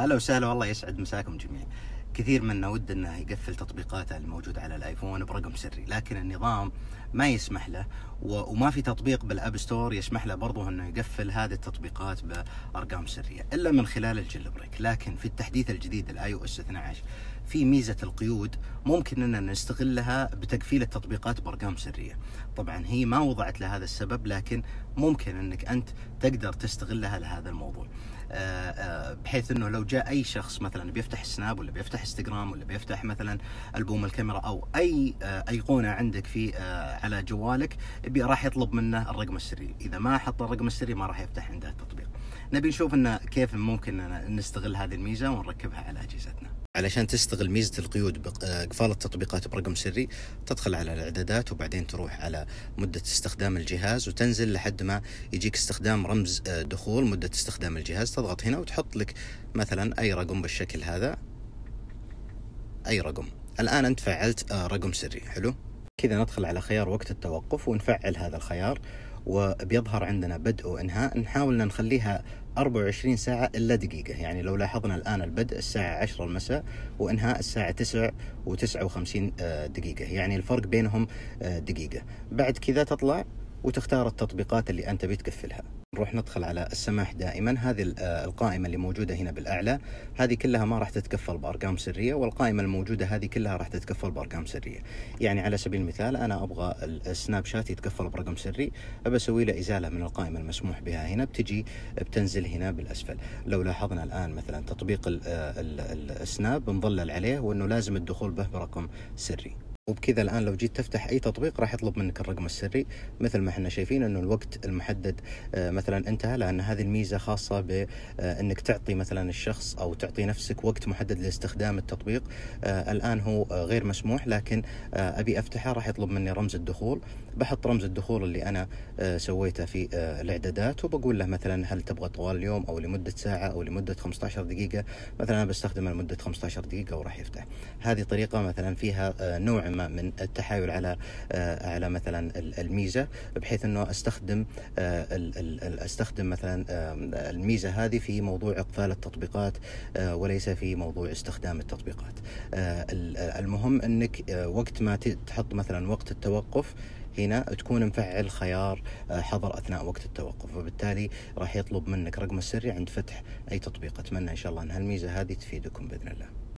هلا وسهلا والله يسعد مساكم جميعا كثير منا ود إنه يقفل تطبيقاته الموجوده على الآيفون برقم سري لكن النظام ما يسمح له وما في تطبيق بال App Store يسمح له برضه إنه يقفل هذه التطبيقات بأرقام سرية إلا من خلال ال jailbreak لكن في التحديث الجديد ال iOS 12 في ميزة القيود ممكن أننا نستغلها بتقفيل التطبيقات بأرقام سرية. طبعا هي ما وضعت لهذا السبب لكن ممكن أنك أنت تقدر تستغلها لهذا الموضوع. آه، آه، بحيث أنه لو جاء أي شخص مثلا بيفتح سناب ولا بيفتح إنستغرام ولا بيفتح مثلا ألبوم الكاميرا أو أي آه، ايقونه عندك في على جوالك راح يطلب منه الرقم السري. إذا ما حط الرقم السري ما راح يفتح عنده التطبيق. نبي نشوف انه كيف ممكن نستغل هذه الميزة ونركبها على أجهزتنا. علشان تستغل ميزة القيود باقفال التطبيقات برقم سري تدخل على الإعدادات وبعدين تروح على مدة استخدام الجهاز وتنزل لحد ما يجيك استخدام رمز آه، دخول مدة استخدام الجهاز. تضغط هنا وتحط لك مثلا أي رقم بالشكل هذا. أي رقم. الآن أنت فعلت آه، رقم سري. حلو؟ كذا ندخل على خيار وقت التوقف ونفعل هذا الخيار. وبيظهر عندنا بدء وإنهاء. نحاول نخليها 24 ساعة إلا دقيقة. يعني لو لاحظنا الآن البدء الساعة 10 المساء وإنهاء الساعة 9 و59 دقيقة. يعني الفرق بينهم آه، دقيقة. بعد كذا تطلع وتختار التطبيقات اللي أنت بتقفلها. نروح ندخل على السماح دائما. هذه آه، القائمة اللي موجودة هنا بالأعلى. هذه كلها ما راح تتكفل بأرقام سرية والقائمة الموجودة هذه كلها راح تتكفل بأرقام سرية. يعني على سبيل المثال أنا أبغى ال- السناب شات يتكفل برقم سري أسوي له إزالة من القائمة المسموح بها هنا بتجي بتنزل هنا بالأسفل. لو لاحظنا الآن مثلا تطبيق آه، ال- ال- السناب بنظلل عليه وأنه لازم الدخول به برقم سري. وبكذا الآن لو جيت تفتح أي تطبيق راح يطلب منك الرقم السري مثل ما إحنا شايفين إنه الوقت المحدد آه، مثلا انتهى لأن هذه الميزة خاصة بانك تعطي مثلا الشخص أو تعطي نفسك وقت محدد لاستخدام التطبيق آه، الآن هو آه، غير مسموح لكن آه، أبي أفتحه راح يطلب مني رمز الدخول. بحط رمز الدخول اللي أنا آه، سويته في آه، الإعدادات وبقول له مثلا هل تبغى طوال اليوم أو لمدة ساعة أو لمدة 15 دقيقة؟ مثلا أنا بستخدمه لمدة 15 دقيقة وراح يفتح. هذه طريقة مثلا فيها آه، نوع ما من التحايل على آه، على مثلا ال- الميزة بحيث إنه أستخدم آه، أستخدم مثلا الميزة هذه في موضوع إقفال التطبيقات آه، وليس في موضوع استخدام التطبيقات. ال- المهم إنك وقت ما تحط مثلا وقت التوقف هنا تكون مفعل خيار حظر أثناء وقت التوقف وبالتالي راح يطلب منك رقم السري عند فتح أي تطبيق. أتمنى إن شاء الله إن هالميزة هذه تفيدكم بإذن الله.